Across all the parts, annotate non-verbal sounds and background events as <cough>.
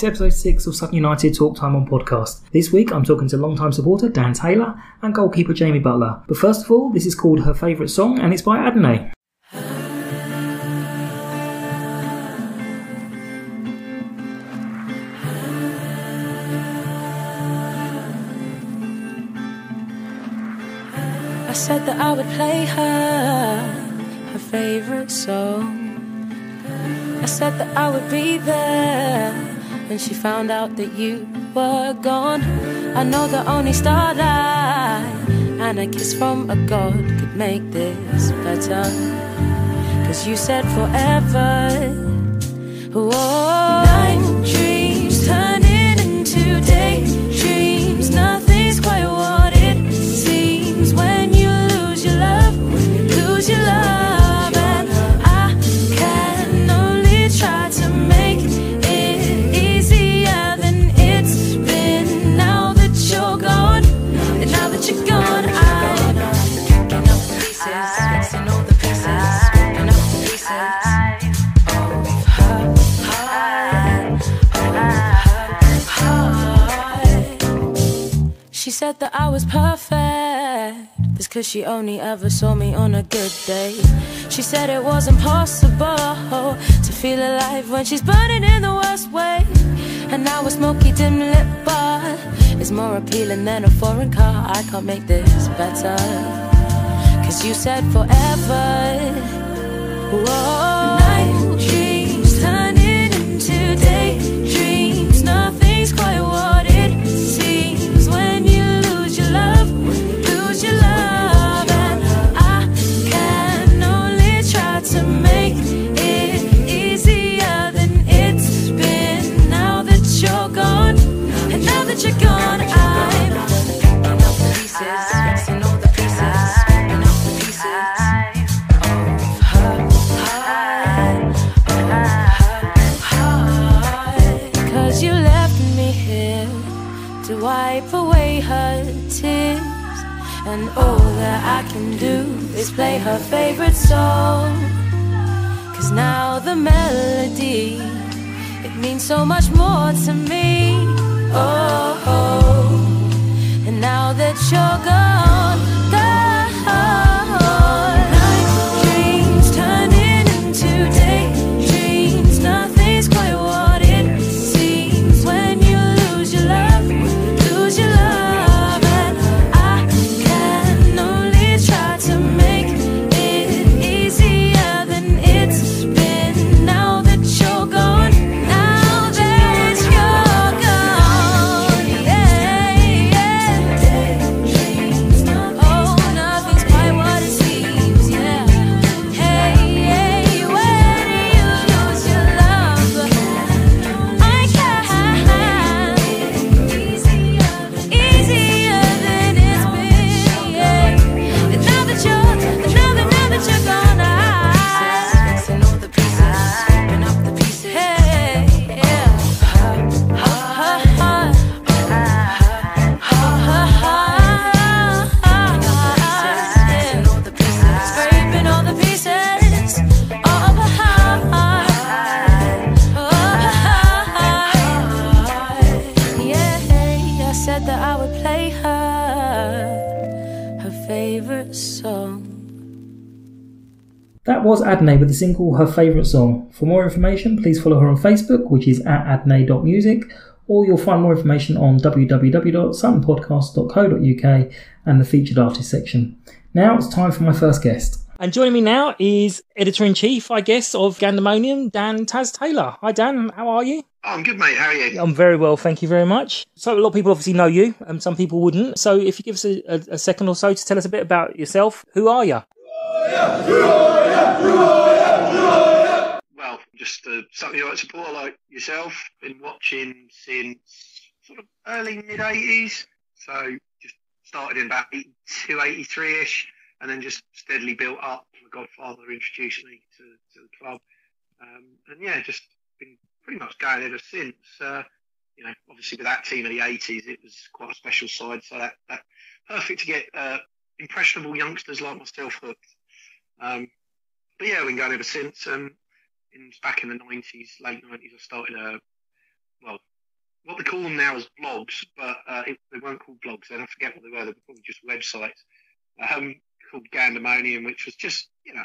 To episode 6 of Sutton United Talk Time on podcast. This week I'm talking to long-time supporter Dan Taylor and goalkeeper Jamie Butler. But first of all, this is called her favourite song and it's by Adannay. I said that I would play her her favorite song. I said that I would be there when she found out that you were gone. I know that only starlight and a kiss from a god could make this better. Cause you said forever. Oh, Whoa. Night dreams turning into daydreams. Was perfect. It's cause she only ever saw me on a good day. She said it wasn't possible to feel alive when she's burning in the worst way. And now a smoky dim lit bar is more appealing than a foreign car. I can't make this better. Cause you said forever. Whoa. Night dreams turning into daydreams. Nothing's quite what play her favorite song. Cause now the melody, it means so much more to me. Oh, oh. and now that you're gone. That was Adannay with the single Her Favourite Song. For more information, please follow her on Facebook, which is at adonay.music, or you'll find more information on www.suttonpodcast.co.uk and the featured artist section. Now it's time for my first guest. And joining me now is editor in chief, I guess, of Gandermonium, Dan Taz Taylor. Hi, Dan. How are you? Oh, I'm good, mate. How are you? I'm very well, thank you very much. So, a lot of people obviously know you, and some people wouldn't. So, if you give us a, a, a second or so to tell us a bit about yourself, who are you? Well, just uh, something you like supporter like yourself. Been watching since sort of early mid 80s. So just started in about 82, 83 ish, and then just steadily built up. My godfather introduced me to, to the club. Um, and yeah, just been pretty much going ever since. Uh, you know, obviously with that team of the 80s, it was quite a special side. So that, that perfect to get uh, impressionable youngsters like myself hooked. Um, but yeah, I've been going ever since. Um, in, back in the 90s, late 90s, I started a well, what they call them now is blogs, but uh, it, they weren't called blogs then. I forget what they were. They were probably just websites. Um, called Gandermonium, which was just, you know,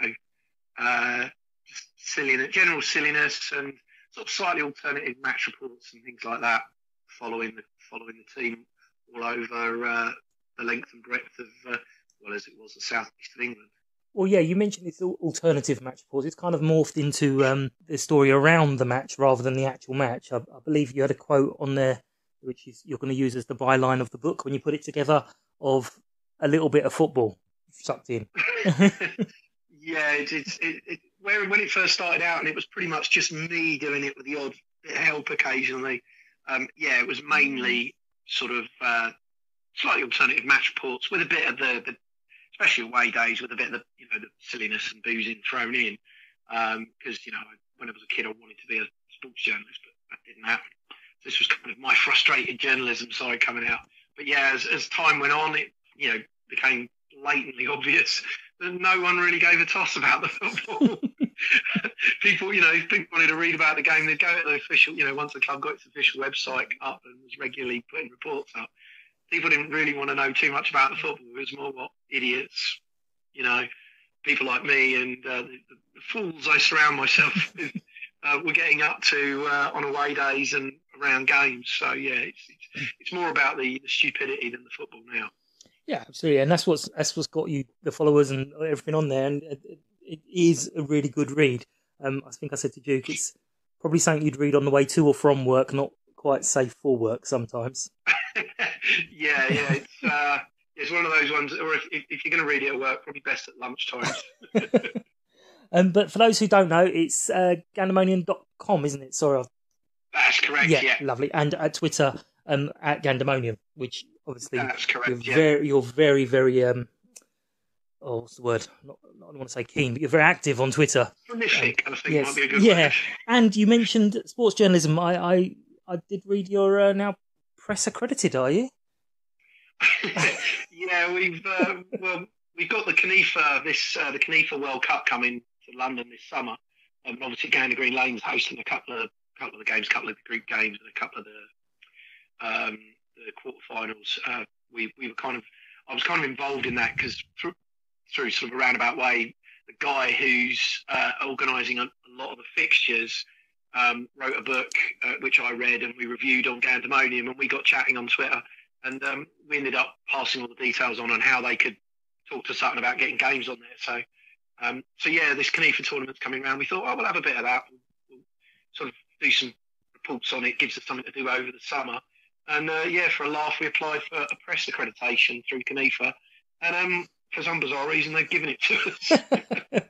uh, just silliness, general silliness and sort of slightly alternative match reports and things like that, following the following the team all over uh, the length and breadth of, uh, well, as it was the southeast of England. Well, yeah, you mentioned this alternative match reports. It's kind of morphed into um, the story around the match rather than the actual match. I, I believe you had a quote on there, which is you're going to use as the byline of the book when you put it together, of a little bit of football sucked in. <laughs> yeah, it, it, it, where when it first started out, and it was pretty much just me doing it with the odd help occasionally. Um, yeah, it was mainly sort of uh, slightly alternative match reports with a bit of the, the, especially away days, with a bit of the you know the silliness and boozing thrown in. Because um, you know, when I was a kid, I wanted to be a sports journalist, but that didn't happen. This was kind of my frustrated journalism side coming out. But yeah, as, as time went on, it you know became blatantly <laughs> obvious that no one really gave a toss about the football. <laughs> people, you know, if people wanted to read about the game, they'd go to the official, you know, once the club got its official website up and was regularly putting reports up. People didn't really want to know too much about the football. It was more what idiots, you know, people like me and uh, the, the, fools I surround myself <laughs> with uh, were getting up to uh, on away days and around games. So yeah, it's, it's, it's more about the, the stupidity than the football now. Yeah, absolutely, and that's what's that's what's got you the followers and everything on there, and it, it is a really good read. Um, I think I said to Duke, it's probably something you'd read on the way to or from work, not quite safe for work sometimes. <laughs> yeah, yeah, it's uh, it's one of those ones. Or if, if you're going to read it at work, probably best at lunchtime. <laughs> um, but for those who don't know, it's uh, gandermonium.com, isn't it? Sorry. That's correct. Yeah, yeah, lovely. And at Twitter, um, at Gandermonium, which obviously that's correct. You're yeah. very, you're very, very um, oh, what's the word? Not, I don't want to say keen, but you're very active on Twitter. Prolific, um, I think yes, might be a good yeah. word. And you mentioned sports journalism. I, I, I did read your uh, now press accredited. Are you? <laughs> yeah, we've uh, well, we've got the CONIFA this uh, the CONIFA World Cup coming to London this summer, and obviously Gander Green Lane's hosting a couple of couple of the games, a couple of the group games, and a couple of the um, the quarterfinals, uh, we we were kind of I was kind of involved in that because through, through sort of a roundabout way, the guy who's uh, organising a, a, lot of the fixtures um, wrote a book uh, which I read and we reviewed on Gandermonium, and we got chatting on Twitter, and um, we ended up passing all the details on on how they could talk to Sutton about getting games on there. So. Um, so yeah, this CONIFA tournament's coming around. We thought, oh, we'll have a bit of that. We'll, we'll sort of do some reports on it. Gives us something to do over the summer. And uh, yeah, for a laugh, we applied for a press accreditation through CONIFA. And um, for some bizarre reason, they've given it to us. <laughs>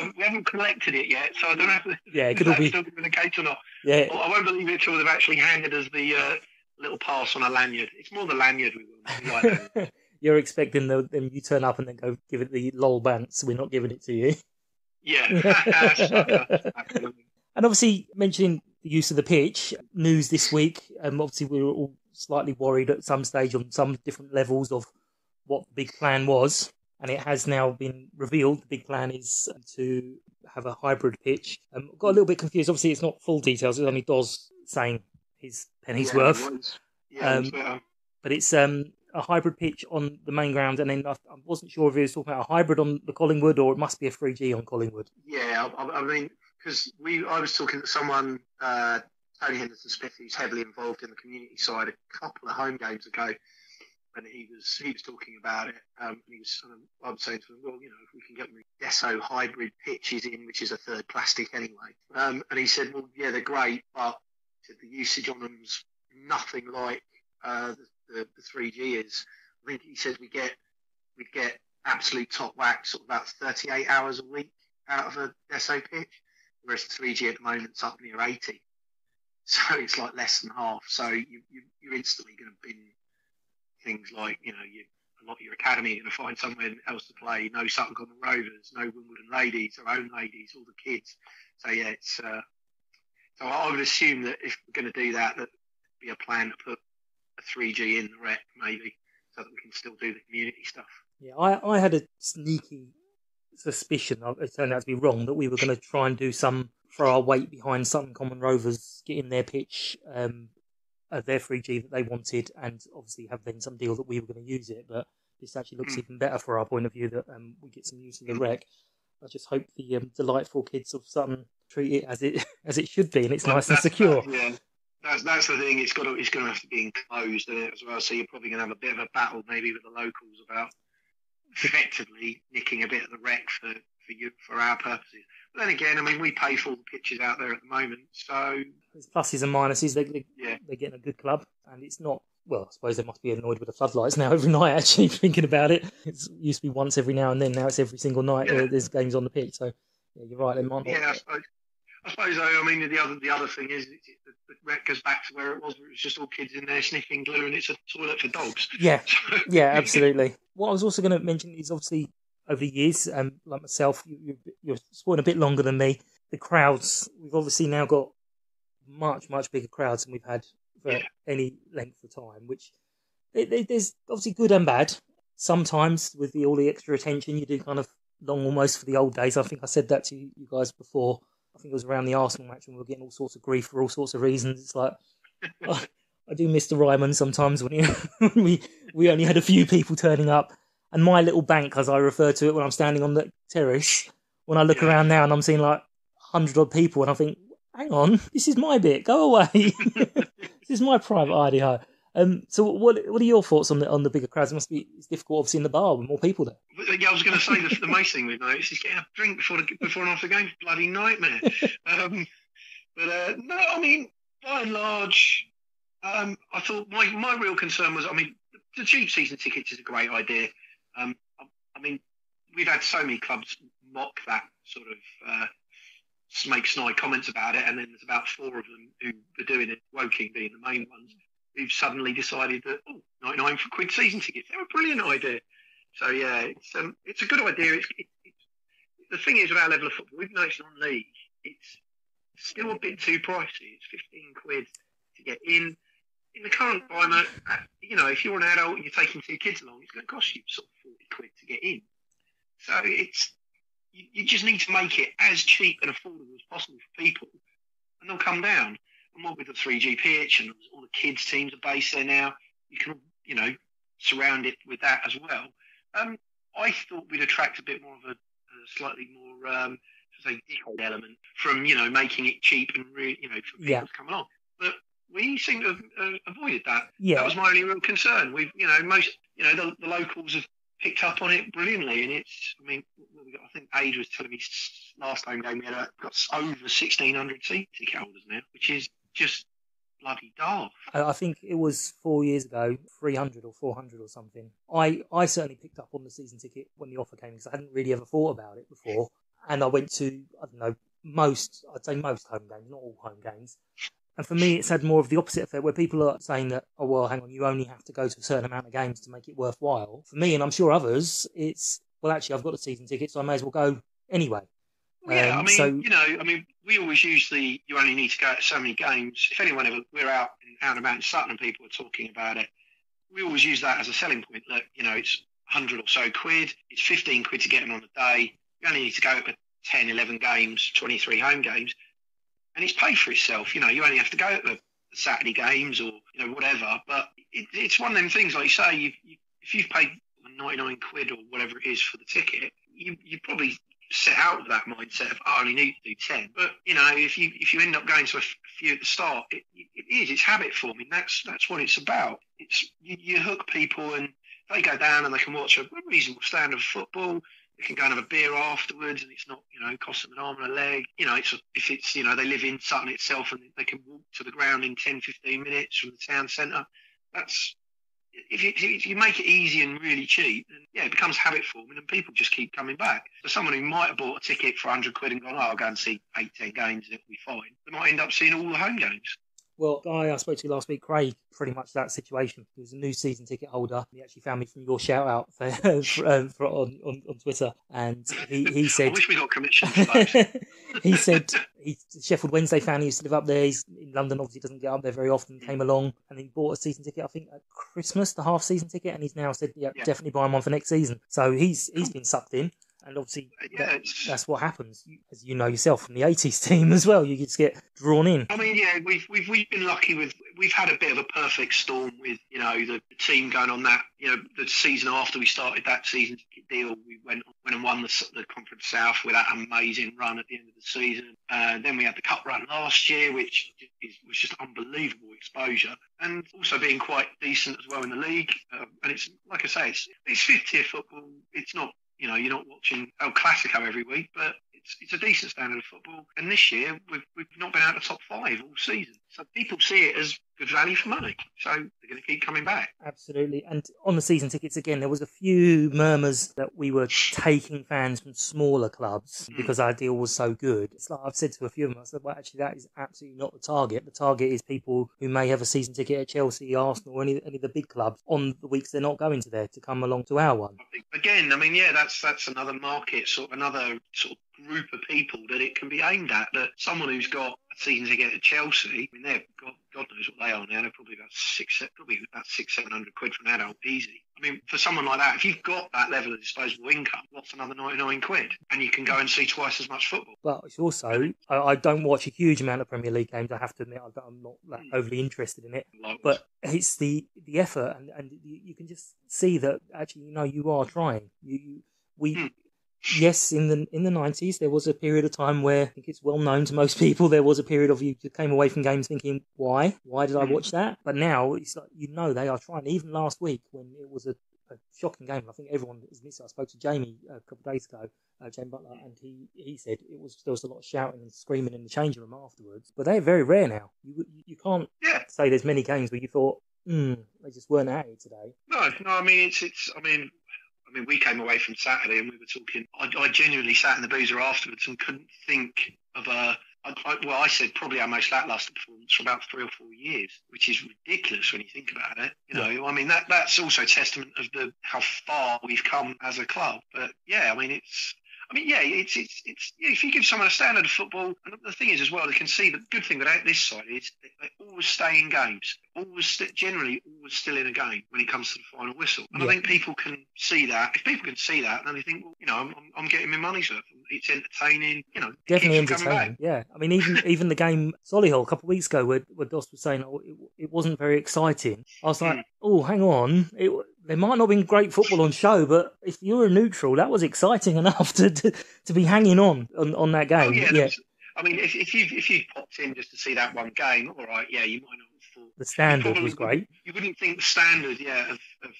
um, we haven't collected it yet, so I don't know if <laughs> yeah, it could be still the case or not. Yeah, I won't believe it until they've actually handed us the uh, little pass on a lanyard. It's more the lanyard we want. Like <laughs> You're expecting them you turn up and then go give it the lol bants. We're not giving it to you. Yeah. <laughs> and obviously mentioning the use of the pitch. News this week, um, obviously we were all slightly worried at some stage on some different levels of what the big plan was, and it has now been revealed. The big plan is to have a hybrid pitch. Um, got a little bit confused. Obviously, it's not full details. It's only Doz saying his penny's yeah, worth. It yeah, um, it but it's um, a hybrid pitch on the main ground, and then I, I, wasn't sure if he was talking about a hybrid on the Collingwood or it must be a 3G on Collingwood. Yeah, I, I mean, because we I was talking to someone, uh, Tony Henderson Smith, who's heavily involved in the community side, a couple of home games ago, and he was he was talking about it. Um, and he was um, I was saying to him, well, you know, if we can get the Desso hybrid pitches in, which is a third plastic anyway, um, and he said, well, yeah, they're great, but the usage on them's nothing like uh, the, the, the 3G is. I think he said we get we get absolute top wax sort of about 38 hours a week out of a Desso pitch whereas the 3G at the moment is up near 80. <laughs> So it's like less than half. So you, you, are instantly going to bin things like, you know, you, a lot of your academy, you're going to find somewhere else to play. No Sutton Common Rovers, no Wimbledon ladies, our own ladies, all the kids. So yeah, it's. Uh, so I would assume that if we're going to do that, that be a plan to put a 3G in the rec maybe, so that we can still do the community stuff. Yeah, I, I had a sneaky suspicion, it turned out to be wrong, that we were going to try and do some throw our weight behind Sutton Common Rovers getting their pitch, um, their 3G that they wanted, and obviously have then some deal that we were going to use it. But this actually looks Mm. even better for our point of view that um, we get some use of the rec. I just hope the um, delightful kids of Sutton treat it as it <laughs> as it should be, and it's Well, nice and secure. yeah, that's that's the thing. It's got to it's going to have to be enclosed in it as well. So you're probably going to have a bit of a battle maybe with the locals about effectively nicking a bit of the rec for for you for our purposes. Then again, I mean, we pay for all the pitches out there at the moment, so There's pluses and minuses. They, they, Yeah. they're getting a good club, and it's not. Well, I suppose they must be annoyed with the floodlights now <laughs> every night. Actually, thinking about it, it used to be once every now and then. Now it's every single night. Yeah. Uh, there's games on the pitch. So yeah, you're right. They might yeah, I suppose. I suppose though, I mean, the other the other thing is it, it, the rec goes back to where it was, where it was just all kids in there sniffing glue, and it's a toilet for dogs. Yeah, <laughs> So, yeah, absolutely. What I was also going to mention is obviously over the years, um, like myself, you, you, you're supporting a bit longer than me. The crowds, we've obviously now got much, much bigger crowds than we've had for any length of time, which there- there- there's obviously good and bad. Sometimes with the, all the extra attention, you do kind of long almost for the old days. I think I said that to you guys before. I think it was around the Arsenal match when we were getting all sorts of grief for all sorts of reasons. It's like, <laughs> I, I do miss the Ryman sometimes when, he, <laughs> when we, we only had a few people turning up. And my little bank, as I refer to it, when I'm standing on the terrace, when I look Yeah. around now and I'm seeing like 100 odd people, and I think, hang on, this is my bit, go away. <laughs> this is my private ID. Um, so, what what are your thoughts on the on the bigger crowds? It must be it's difficult, obviously, in the bar with more people there. Yeah, I was going to say the, the most thing we've noticed is getting a drink before the, before and after the game. Bloody nightmare. um, but uh, no, I mean, by and large, um, I thought my, my real concern was, I mean, the cheap season tickets is a great idea. Um, I, mean, we've had so many clubs mock that sort of uh, make snide comments about it, and then there's about four of them who are doing it, Woking being the main ones, who've suddenly decided that, oh, 99 for quid season tickets, they're a brilliant idea. So yeah, it's um, it's a good idea. It's, it, it's the thing is with our level of football, even though it's non-league, it's still a bit too pricey. It's fifteen quid to get in. In the current climate, you know, if you're an adult and you're taking two kids along, it's going to cost you sort of quid to get in. So it's you, you just need to make it as cheap and affordable as possible for people, and they'll come down. And what with the 3G pitch and all the kids teams are based there now, you can you know surround it with that as well. Um, I thought we'd attract a bit more of a, a slightly more, um, say, element from you know making it cheap and really, you know, for people Yeah. to come along. But we seem to have uh, avoided that. Yeah. That was my only real concern. We've, you know, most, you know, the, the locals have picked up on it brilliantly, and it's, I mean, I think Age was telling me last home game we had got over 1,600 seat ticket holders now, which is just bloody daft. I I think it was four years ago, 300 or 400 or something. I, I certainly picked up on the season ticket when the offer came because I hadn't really ever thought about it before. And I went to, I don't know, most, I'd say most home games, not all home games. And for me, it's had more of the opposite effect where people are saying that, oh, well, hang on, you only have to go to a certain amount of games to make it worthwhile. For me, and I'm sure others, it's, well, actually, I've got a season ticket, so I may as well go anyway. Well, yeah, I Um, mean, so- you know, I mean, we always use the you only need to go to so many games. If anyone ever we're out in, out and about in Sutton and people are talking about it, we always use that as a selling point. That you know, it's hundred or so quid. It's fifteen quid to get in on a day. You only need to go to 10, 11 games, twenty three home games, and it's paid for itself. You know, you only have to go to the Saturday games or you know whatever. But it, it's one of them things, like you say, you, you, if you've paid ninety nine quid or whatever it is for the ticket, you you probably set out with that mindset of oh, I only need to do ten. But you know, if you if you end up going to a few at the start, it, it is it's habit forming. That's that's what it's about. It's you, you hook people and they go down and they can watch a reasonable standard of football. They can go and have a beer afterwards, and it's not you know cost them an arm and a leg. You know, it's if it's you know they live in Sutton itself and they can walk to the ground in 10, 15 minutes from the town centre. That's if you, if you make it easy and really cheap, then yeah, it becomes habit forming, and people just keep coming back. So someone who might have bought a ticket for 100 quid and gone, oh, I'll go and see eight, ten games, and it'll be fine. They might end up seeing all the home games. Well, guy I spoke to you last week, Craig, pretty much that situation. He was a new season ticket holder. He actually found me from your shout out for, <laughs> for, um, for, on, on, on Twitter. And he, he <laughs> I said, wish we got commission <laughs> he said Sheffield Wednesday fan. He used to live up there. He's in London, obviously doesn't get up there very often. Came along and he bought a season ticket. I think at Christmas, the half season ticket, and he's now said, "Yeah, Yeah. definitely buying one for next season." So he's he's been sucked in. And obviously, Yeah, that- that's what happens, as you know yourself from the 80s <laughs> team as well. You just get drawn in. I mean, yeah, we've we've we've been lucky with we've had a bit of a perfect storm with you know the, the team going on that you know the season after we started that season deal we went went and won the, the conference south with that amazing run at the end of the season uh, then we had the cup run last year which is, was just unbelievable exposure and also being quite decent as well in the league um, and it's like I say it's it's fifth tier football it's not you know, you're not watching El Clasico every week, but it's, it's a decent standard of football. And this year, we've, we've not been out of the top five all season. So people see it as good value for money. So they're going to keep coming back. Absolutely. And on the season tickets again, there was a few murmurs that we were taking fans from smaller clubs Mm. because our deal was so good. It's like I've said to a few of them, I said, well, actually, that is absolutely not the target. The target is people who may have a season ticket at Chelsea, Arsenal, or any, any of the big clubs on the weeks they're not going to there to come along to our one. Again, I mean, yeah, that's that's another market, sort of another sort of group of people that it can be aimed at. That someone who's got a season ticket at Chelsea, I mean, they've got God knows what they are now. They're probably about six, probably about six, seven hundred quid for an adult, easy. I mean, for someone like that, if you've got that level of disposable income, what's another ninety-nine quid? And you can go and see twice as much football. But it's also, I, I don't watch a huge amount of Premier League games, I have to admit. I'm not that Mm. overly interested in it. Like, but it's the the effort and and you, you can just see that actually you know you are trying you, you we Hmm. Yes in the in the 90s there was a period of time where i think it's well known to most people there was a period of you came away from games thinking why why did i Hmm. watch that but now it's like you know they are trying even last week when it was a, a shocking game i think everyone admits it. i spoke to jamie a couple of days ago uh, Jamie Butler, and he, he said it was there was a lot of shouting and screaming in the changing room afterwards. But they're very rare now. You you, you can't yeah, say there's many games where you thought, hmm, they just weren't at it today. No, no. I mean, it's it's. I mean, I mean, we came away from Saturday and we were talking. I, I genuinely sat in the boozer afterwards and couldn't think of a. I, I, well, I said probably our most lackluster performance for about three or four years, which is ridiculous when you think about it. You know, I mean that that's also testament of the how far we've come as a club. But yeah, I mean it's. I mean, yeah, it's it's it's. Yeah, if you give someone a standard of football, and the thing is as well, they can see the good thing about this side is they, always stay in games, always st- generally always still in a game when it comes to the final whistle. And Yeah. I think people can see that. If people can see that, then they think, well, you know, I'm, I'm, I'm getting my money's worth. It's entertaining. You know, Definitely keeps them coming entertaining. Yeah, I mean, even <laughs> even the game Solihull a couple of weeks ago, where, where Doss was saying oh, it, it wasn't very exciting. I was like, Mm. oh, hang on, it, there might not have been great football on show, but if you were a neutral, that was exciting <laughs> enough to to, to be hanging on, on on that Oh, game. yeah, yeah, I mean, if, if you if you popped in just to see that one game, all right, yeah, you might not have thought the standard was great. you wouldn't think the standard, yeah, of, of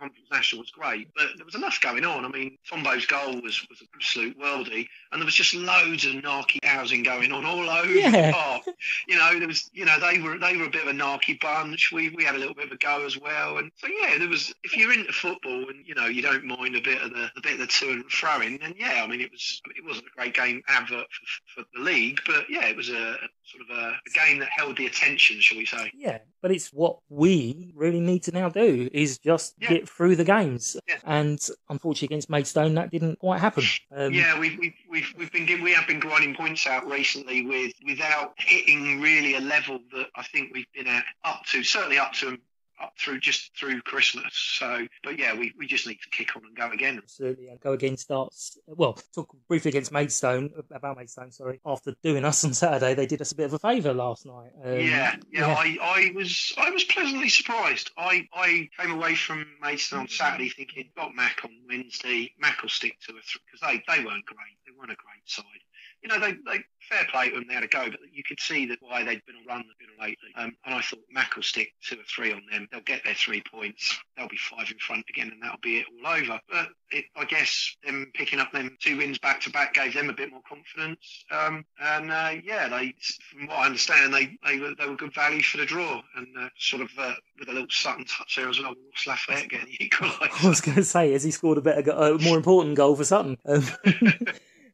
Conference National was great, but there was enough going on. I mean, Tombo's goal was, was an absolute worldie, and there was just loads of narky housing going on all over Yeah. the park. You know, there was, you know, they were they were a bit of a narky bunch. We we had a little bit of a go as well, and so yeah, there was. If you're into football and you know you don't mind a bit of the a bit of the to and throwing, then yeah, I mean, it was it wasn't a great game advert for, for the league, but yeah, it was a, a sort of a, a game that held the attention, shall we say? Yeah, but it's what we really need to now do is just Yeah. get through the games. Yeah. And unfortunately, against Maidstone, that didn't quite happen. Um, yeah, we've, we've we've we've been we have been grinding points out recently with without hitting really a level that I think we've been at up to certainly up to up through just through Christmas. So, but yeah, we, we just need to kick on and go again. Absolutely, and go again starts. Well, talk briefly against Maidstone about Maidstone. Sorry, after doing us on Saturday, they did us a bit of a favour last night. Um, yeah, yeah, I, I was I was pleasantly surprised. I, I came away from Maidstone on Saturday thinking, got Mac on Wednesday. Mac will stick to us because they, they weren't great. They weren't a great side. You know, they, they fair play to them. They had a go, but you could see that why they'd been a run they'd been lately. Um, and I thought Mac will stick two or three on them. They'll get their three points. They'll be five in front again, and that'll be it all over. But it, I guess them picking up them two wins back to back gave them a bit more confidence. Um, and uh, yeah, they, from what I understand, they, they were they were good value for the draw, and uh, sort of uh, with a little Sutton touch there as well. Ross Lafayette getting <laughs> the I was going to say, has he scored a better, go- more important goal for Sutton? Um, <laughs>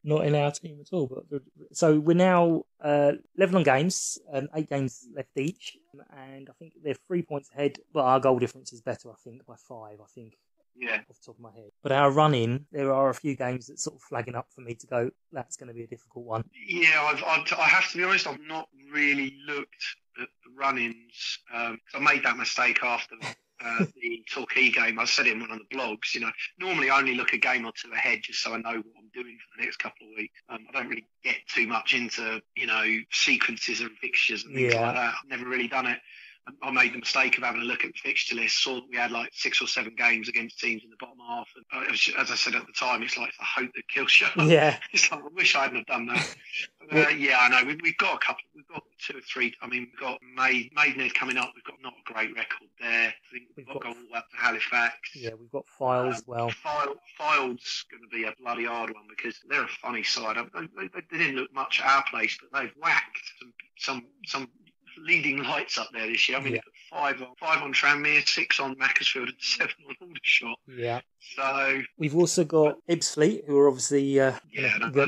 not in our team at all. But so we're now uh, level on games, um, eight games left each, and I think they're three points ahead. But our goal difference is better, I think, by five. I think Yeah. off the top of my head. But our run in, there are a few games that sort of flagging up for me to go. That's going to be a difficult one. Yeah, I've, I've, I have to be honest. I've not really looked at the run-ins. Um, 'cause I made that mistake after uh, the Torquay game. I said it in one of the blogs. You know, normally I only look a game or two ahead just so I know what I'm doing for the next couple of weeks. Um, I don't really get too much into you know sequences and fixtures and things Yeah. like that. I've never really done it. I made the mistake of having a look at the fixture list, saw that we had like six or seven games against teams in the bottom half. And uh, as I said at the time, it's like the hope that kills you. <laughs> Yeah, It's like, I wish I hadn't have done that. <laughs> But, uh, yeah, I know. We've, we've got a couple. We've got two or three. I mean, we've got Maid, Maidenhead coming up. We've got not a great record there. I think we've, We've got, got- to go all up to Halifax. yeah, we've got files Um, as well. File, Filed's going to be a bloody hard one because they're a funny side. They, they, they didn't look much at our place, but they've whacked some some, some leading lights up there this year. I mean, Yeah. five on five on Tranmere, six on Macclesfield, and seven on Aldershot. Yeah, So we've also got Ebbsfleet, who are obviously uh, yeah, another,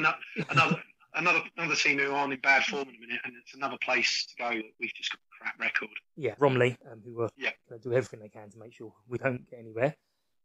another another another team who aren't in bad form in a minute, and it's another place to go that we've just got a crap record. yeah, Bromley, um, who are Yeah. going to do everything they can to make sure we don't get anywhere.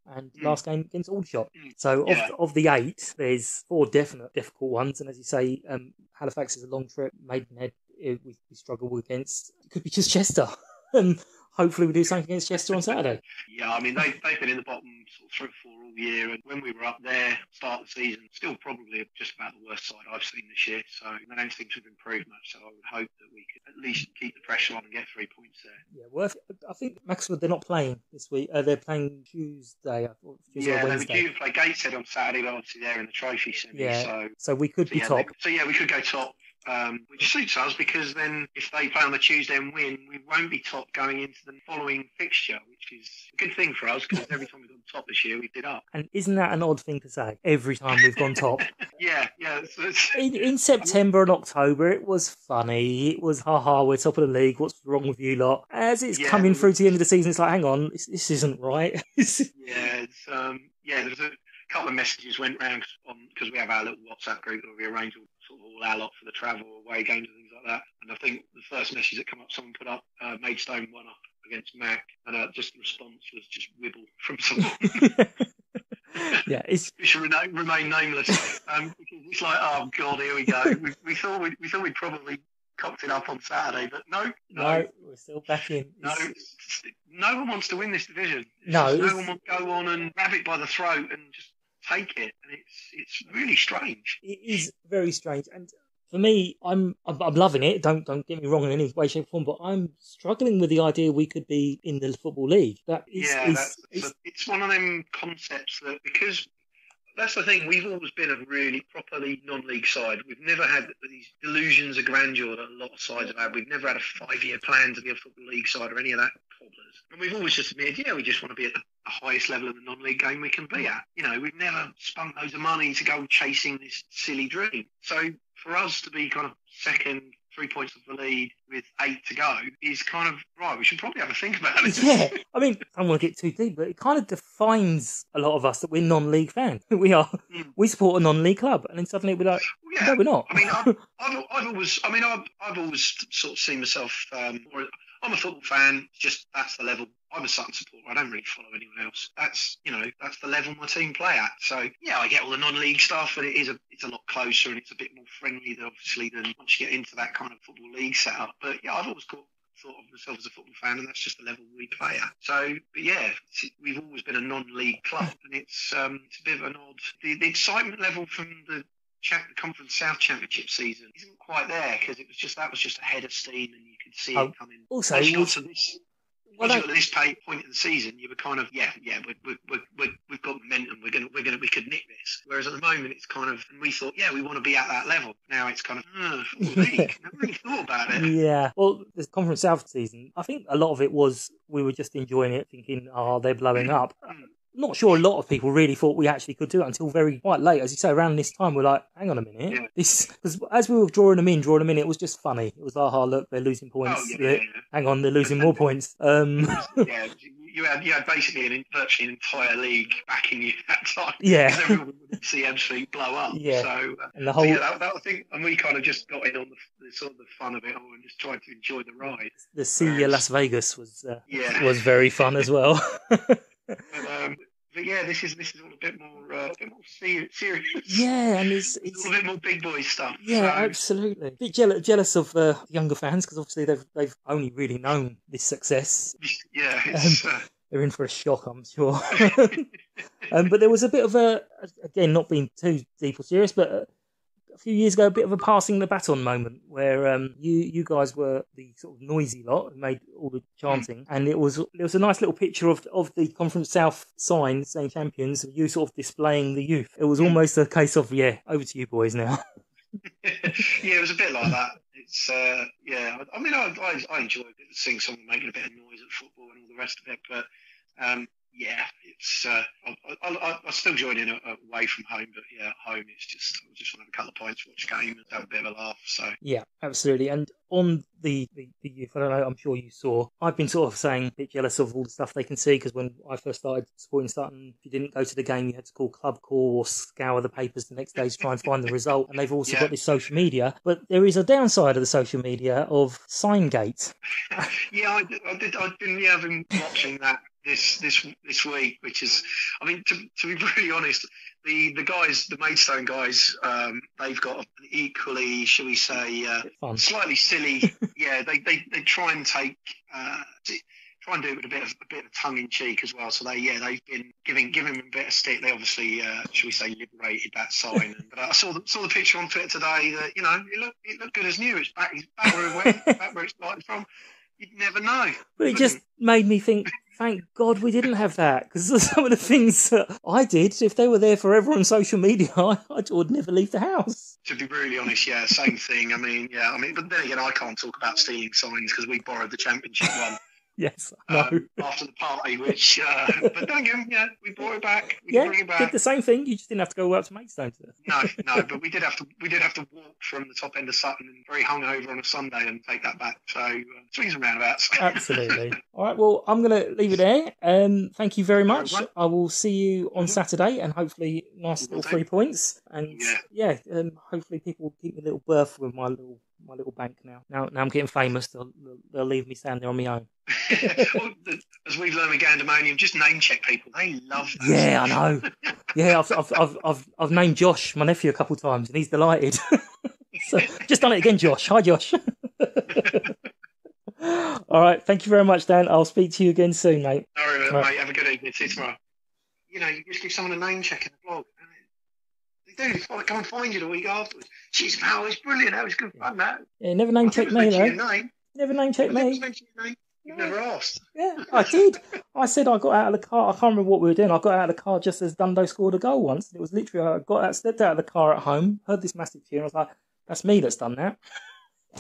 And Mm. last game against Aldershot. Mm. So of, Yeah. of the eight, there's four definite difficult ones, and as you say, um, Halifax is a long trip. Maidenhead uh, we, we struggle against. It could be just Chester, <laughs> and hopefully we do something against Chester on Saturday. Yeah, I mean they they've been in the bottom sort of three or four all year, and when we were up there start of the season, still probably just about the worst side I've seen this year. So they don't seem to have improved much. So I would hope that we could at least keep the pressure on and get three points there. Yeah, well, I I think Maxwell they're not playing this week. Uh, they're playing Tuesday, Tuesday yeah, or they were due to play Gateshead on Saturday, but obviously they're in the trophy semi. Yeah. So So we could So be yeah, top. they- so yeah, we could go top, um, which suits us because then if they play on the Tuesday and win, we won't be top going into the following fixture, which is a good thing for us because every time we've gone top this year, we did up. And isn't that an odd thing to say? Every time we've gone top. <laughs> Yeah, yeah. It's, it's, <laughs> in, in September and October, it was funny. It was, haha, we're top of the league. What's wrong with you lot? As it's Yeah. coming through to the end of the season, it's like, hang on, this, this isn't right. <laughs> yeah, it's, um, yeah. There's a couple of messages went round because we have our little WhatsApp group where we arrange all, sort of all our lot for the travel, away games, and things like that. And I think the first message that came up, someone put up uh, Maidstone one up against Mac, and uh, just the response was just wibble from someone. <laughs> yeah, it's we should remain, remain nameless um, because it's like, oh god, here we go. We, we thought we, we thought we'd probably cocked it up on Saturday, but no, no, no, we're still back in. no. It's- No one wants to win this division. It's No, just no one wants to go on and grab it by the throat and just take it, and it's it's really strange. it is very strange and for me i'm i'm, I'm loving it don't don't get me wrong in any way shape or form but i'm struggling with the idea we could be in the football league that is, yeah, is, that's, is- it's, it's one of them concepts that because that's the thing. We've always been a really properly non-league side. We've never had these delusions of grandeur that a lot of sides have had. We've never had a five-year plan to be a football league side or any of that cobblers. And we've always just admitted, yeah, we just want to be at the highest level of the non-league game we can be at. You know, we've never spent loads of money to go chasing this silly dream. So for us to be kind of second, three points of the lead with eight to go is kind of right. We should probably have a think about it. yeah i mean i don't want to get too deep but it kind of defines a lot of us that we're non-league fans <laughs> we are Mm. we support a non-league club and then suddenly we're like yeah. no we're not I mean, I've, <laughs> I've, I've always, I mean, I've, I've always sort of seen myself. Um, or I'm a football fan. Just that's the level. I'm a Sutton supporter. I don't really follow anyone else. That's you know that's the level my team play at. So yeah, I get all the non-league stuff, and it is a it's a lot closer and it's a bit more friendly, than, obviously, than once you get into that kind of football league setup. But yeah, I've always got thought of myself as a football fan, and that's just the level we play at. So, but yeah, we've always been a non-league club, and it's um, it's a bit of an odd. The, the excitement level from the Conference South Championship season isn't quite there because it was just that was just a head of steam, and you could see Oh, it coming. also, Once you got was- to this. well, Once you that- got to this pay, point in the season, you were kind of yeah, yeah, we we we we we've got momentum. We're gonna we're gonna we could nick this. Whereas at the moment, it's kind of and we thought yeah, we want to be at that level. Now it's kind of league. <laughs> Never really thought about it. Yeah. Well, the Conference South season, I think a lot of it was we were just enjoying it, thinking, oh, they're blowing mm. up. Mm. Not sure a lot of people really thought we actually could do it until very quite late. As you say, around this time, we're like, hang on a minute. Yeah. This Because as we were drawing them in, drawing them in, it was just funny. It was, aha, look, they're losing points. Oh yeah, yeah, Hang on, they're losing more points. <laughs> Um, yeah. You had you had basically an virtually an entire league backing you that time. Yeah. everyone to see Ebbsfleet blow up. <laughs> Yeah. So. Uh, and the whole that, that I think, and we kind of just got in on the, the sort of the fun of it all and just tried to enjoy the ride. the See Las Vegas was uh, Yeah. was very fun as well. <laughs> But, um, but yeah, this is this is all a bit more uh, a bit more ser- serious. yeah, and it's It's it's a bit more big boy stuff. Yeah, So, absolutely. A bit jealous, jealous of uh, younger fans because obviously they've they've only really known this success. yeah, it's, uh, they're in for a shock, I'm sure. <laughs> um, but there was a bit of a, again, not being too deep or serious, but a, few years ago, a bit of a passing the baton moment where um, you you guys were the sort of noisy lot who made all the chanting, and it was it was a nice little picture of of the Conference South sign saying champions, you sort of displaying the youth. It was almost a case of yeah, over to you boys now. <laughs> yeah, it was a bit like that. It's uh, yeah. I, I mean, I, I, I enjoy seeing someone making a bit of noise at football and all the rest of it, but um, yeah, it's. Uh, I, I, I, still join in away from home, but yeah, at home it's just I just want to have a couple of pints, watch a game, and have a bit of a laugh. So yeah, absolutely. And on the, the, the youth, I don't know, I'm sure you saw. I've been sort of saying a bit jealous of all the stuff they can see because when I first started supporting Sutton, if you didn't go to the game, you had to call club call or scour the papers the next day to try and find the <laughs> result. And they've also yeah. got this social media, but there is a downside of the social media of Signgate. <laughs> yeah, I, I did. I've been yeah, I've been watching that this this this week, which is, I mean, to, to be <laughs> really honest, the the guys, the Maidstone guys, um, they've got equally, shall we say, uh, slightly silly. <laughs> yeah, they, they they try and take. Uh, try and do it with a bit of a bit of tongue in cheek as well. So they, yeah, they've been giving giving him a bit of stick. They obviously, uh, should we say, liberated that sign. <laughs> but I saw the saw the picture on Twitter today that you know it looked it looked good as new. It's back, it's back where it went, back where it started from. You'd never know. But it just made me think Thank God we didn't have that because <laughs> some of the things that I did, if they were there forever on social media, <laughs> I, I would never leave the house. To be really honest, yeah, same thing. I mean, yeah, I mean, but then again, I can't talk about stealing signs because we borrowed the championship one. Yes, um, <laughs> after the party, which, uh, but then again, yeah, we brought it back. We yeah, bring it back. did the same thing. You just didn't have to go up to Maidstone to. No, no, but we did have to. We did have to walk from the top end of Sutton and very hungover on a Sunday and take that back. So uh, swings and roundabouts. <laughs> Absolutely. All right. Well, I'm going to leave it there. Um, thank you very much. I will see you on mm-hmm. Saturday, and hopefully, nice little three points. And yeah, yeah um, hopefully, people will keep me a little berth with my little my little bank now. Now, now I'm getting famous. They'll, they'll leave me standing there on my own. <laughs> As we've learned with Gandermonium, just name check people. They love that. Yeah, I know. yeah, I've, I've, I've, I've, I've named Josh, my nephew, a couple of times, and he's delighted. <laughs> so just done it again, Josh. Hi, Josh. <laughs> All right. Thank you very much, Dan. I'll speak to you again soon, mate. All right, All right. mate. Have a good evening. See you tomorrow. You know, you just give someone a name check in the blog. They do. They come and find you the week afterwards. She's pal, it's brilliant. That was good fun. That. Yeah, never name check me though. Name. Never name check me. You've never asked. Yeah, I did. I said I got out of the car. I can't remember what we were doing. I got out of the car just as Dundo scored a goal once. It was literally I got out, stepped out of the car at home, heard this massive cheer, and I was like, "That's me that's done that."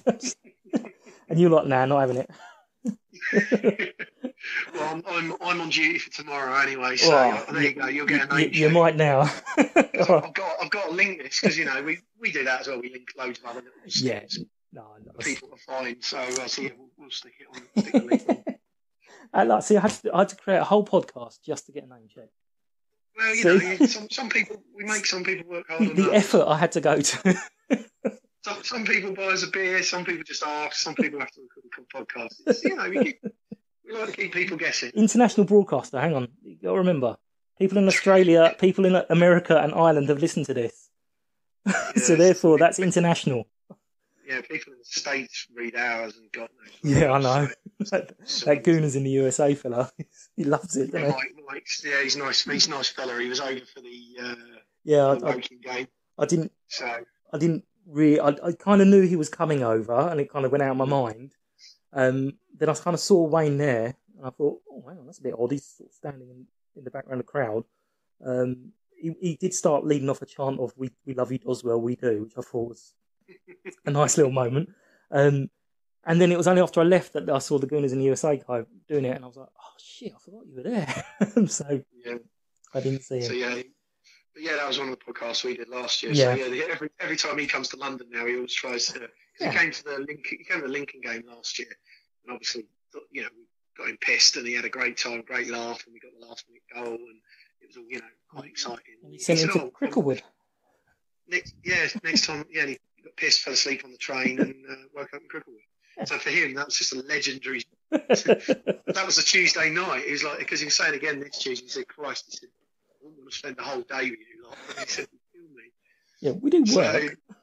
<laughs> and you're like, "Nah, not having it." <laughs> well, I'm, I'm, I'm on duty for tomorrow anyway, so well, there you go. You'll get a name. You, you might now. <laughs> I've got I've got to link this because you know we, we do that as well. We link loads of other little yeah. No, no, people are fine. So uh, so yeah, we'll, we'll stick it on. Stick. <laughs> Like, see, I had, to, I had to create a whole podcast just to get a name check. Well, you see? know, some, some people we make some people work hard. The, effort I had to go to. some, some people buy us a beer, some people just ask, some people have to podcast. It's, you know, we, keep, we like to keep people guessing. International broadcaster, hang on, you got to remember, people in Australia, people in America and Ireland have listened to this, yeah, <laughs> so therefore that's international. Yeah, people in the States read ours and God knows. Yeah, I know. that, that Gooners in the USA fella, <laughs> he loves it, he? Mike, yeah, he's nice. He's a nice fella. He was over for the uh, yeah, the I, I, game. I didn't. So I didn't really. I, I kind of knew he was coming over, and it kind of went out of my mind. Um, then I kind of saw Wayne there, and I thought, oh, hang on, that's a bit odd. He's sort of standing in, in the background of the crowd. Um, he, he did start leading off a chant of "We we love you, Doswell, we do," which I thought was a nice little moment. Um, and then it was only after I left that I saw the Gooners in the USA guy doing it, and I was like, "Oh shit, I forgot you were there." <laughs> so yeah. I didn't see him. So yeah, but yeah, that was one of the podcasts we did last year. Yeah. So yeah, every every time he comes to London now, he always tries to. Yeah. He came to the Lincoln, he came to the Lincoln game last year, and obviously, you know, we got him pissed, and he had a great time, great laugh, and we got the last minute goal, and it was all you know quite exciting. And he sent him to oh, Cricklewood. Next, yeah, next time, yeah, he got pissed, fell asleep on the train, and uh, woke up in Cricklewood. So for him, that was just a legendary. <laughs> that was a Tuesday night. He was like, because he was saying again next Tuesday, he said, "Christ," he said, wouldn't want to spend the whole day with you lot. he said, kill me. Yeah, we do work. So,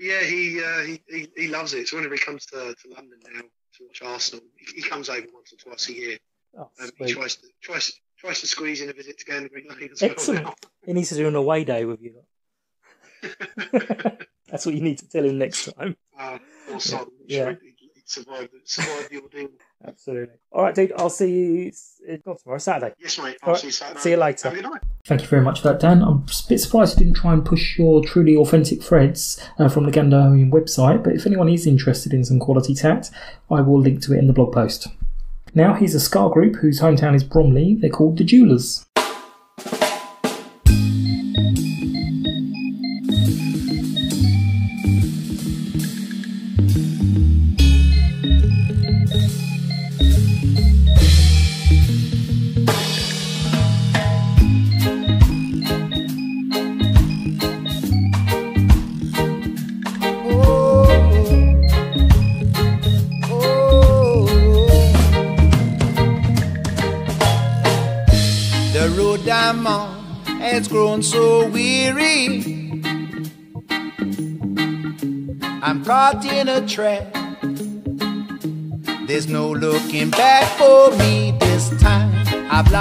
yeah, he, uh, he, he he loves it. So whenever he comes to, to London now to watch Arsenal, he, he comes over once or twice a year. Oh, Um, he tries to tries tries to squeeze in a visit to Gander Green Lane as Excellent. well. He needs to do an away day with you. <laughs> <laughs> That's what you need to tell him next time. Uh, or son, Yeah. yeah. He, he survived survived the ordeal. <laughs> Absolutely. All right, dude. I'll see you not tomorrow, Saturday. Yes, mate. All I'll right. see you Saturday. See you later. Have a good night. Thank you very much for that, Dan. I'm a bit surprised you didn't try and push your truly authentic threads uh, from the Gandermonium website, but if anyone is interested in some quality tat, I will link to it in the blog post. Now, here's a Ska group whose hometown is Bromley. They're called the Dualers.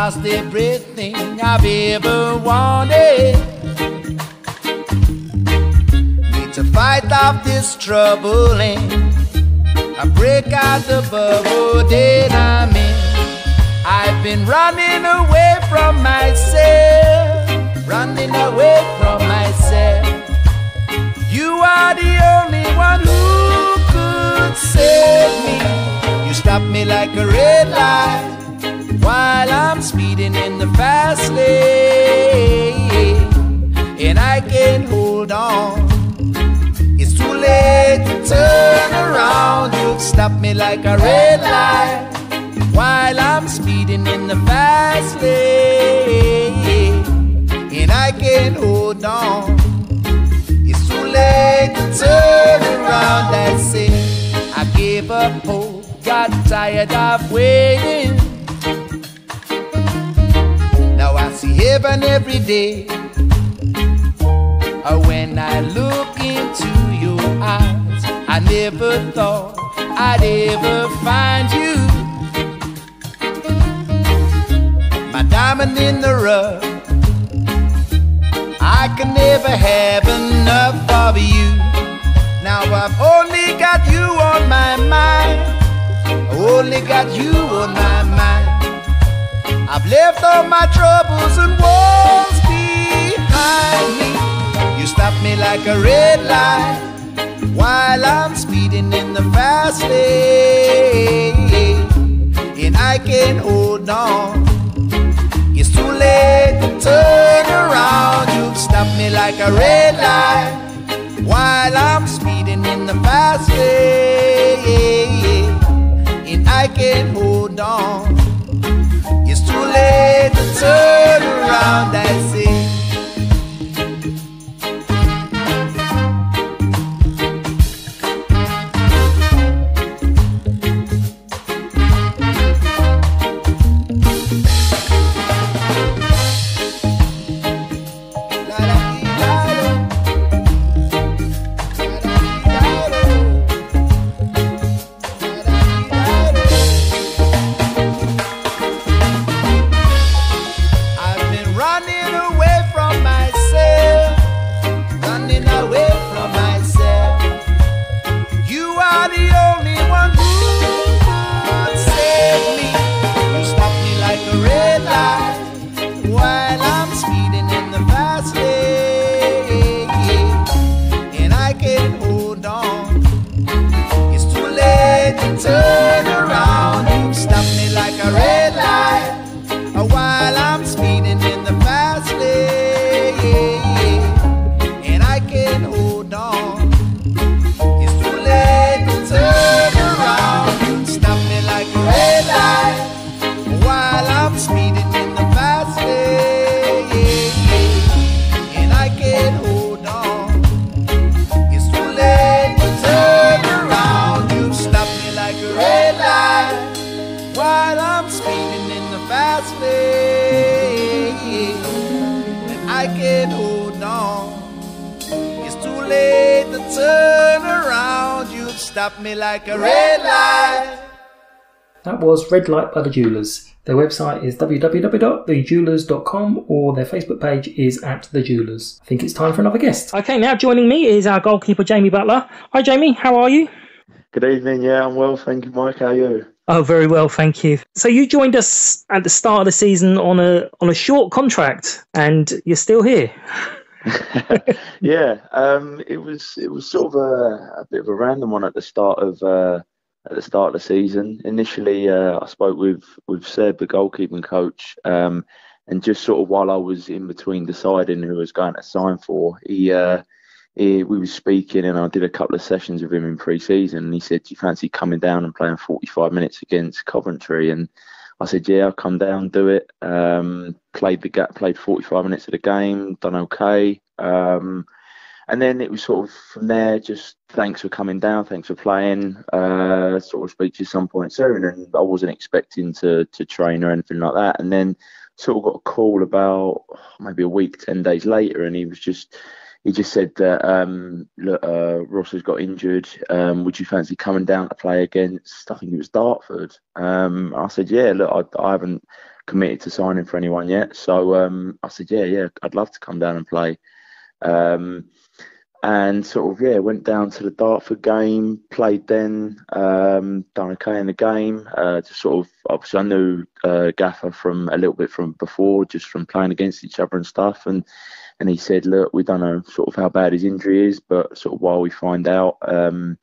Lost everything I've ever wanted. Need to fight off this trouble and I break out the bubble that I'm in. I've been running away from myself, running away from myself. You are the only one who could save me. You stopped me like a red light while I'm speeding in the fast lane, and I can't hold on. It's too late to turn around. You've stopped me like a red light while I'm speeding in the fast lane, and I can't hold on. It's too late to turn around. That's it. I gave up hope, got tired of waiting. I see heaven every day. Uh, When I look into your eyes, I never thought I'd ever find you. My diamond in the rough. I can never have enough of you. Now I've only got you on my mind. Only got you on my mind. I've left all my troubles and woes behind me. You stop me like a red light while I'm speeding in the fast lane, and I can't hold on. It's too late to turn around. You've stopped me like a red light while I'm speeding in the fast lane, and I can't hold on. It's too late to turn around. I say. Was Red Light by the Dualers. Their website is www.thedualers.com or their Facebook page is at the Dualers. I think it's time for another guest. Okay, now joining me is our goalkeeper Jamie Butler. Hi Jamie, how are you? Good evening. Yeah, I'm well, thank you, Mike. How are you? Oh, very well, thank you. So you joined us at the start of the season on a on a short contract, and you're still here. <laughs> yeah, um, it was it was sort of a, a, bit of a random one at the start of uh, at the start of the season. Initially, uh, I spoke with with Seb, the goalkeeping coach, um, and just sort of while I was in between deciding who I was going to sign for, he, uh, he we were speaking, and I did a couple of sessions with him in pre-season, and he said, "Do you fancy coming down and playing 45 minutes against Coventry?" and I said, "Yeah, I'll come down, do it." Um, played the played 45 minutes of the game, done okay. Um, and then it was sort of from there, just thanks for coming down, thanks for playing. Uh, sort of speak to you some point soon, and I wasn't expecting to to train or anything like that. And then sort of got a call about maybe a week, ten days later, and he was just he just said that um, look, uh, Ross has got injured. Um, would you fancy coming down to play against? I think it was Dartford. Um, I said, yeah. Look, I, I, haven't committed to signing for anyone yet, so um, I said, yeah, yeah, I'd love to come down and play. Um, and sort of yeah, went down to the Dartford game, played then, um, done okay in the game. Uh, just sort of obviously I knew uh, Gaffer from a little bit from before, just from playing against each other and stuff, and and he said, look, we don't know sort of how bad his injury is, but sort of while we find out. Um,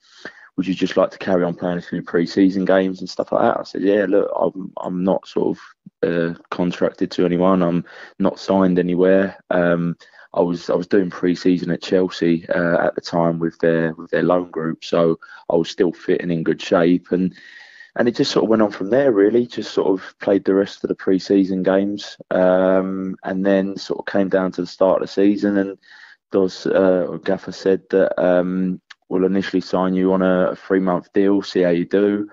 would you just like to carry on playing a few pre-season games and stuff like that? I said, yeah, look, I'm, I'm not sort of uh, contracted to anyone. I'm not signed anywhere. Um, I was I was doing pre-season at Chelsea uh, at the time with their with their loan group, so I was still fitting in good shape, and and it just sort of went on from there. Really, just sort of played the rest of the pre-season games, um, and then sort of came down to the start of the season, and Dos uh, Gaffer said that um, we'll initially sign you on a three-month deal, see how you do.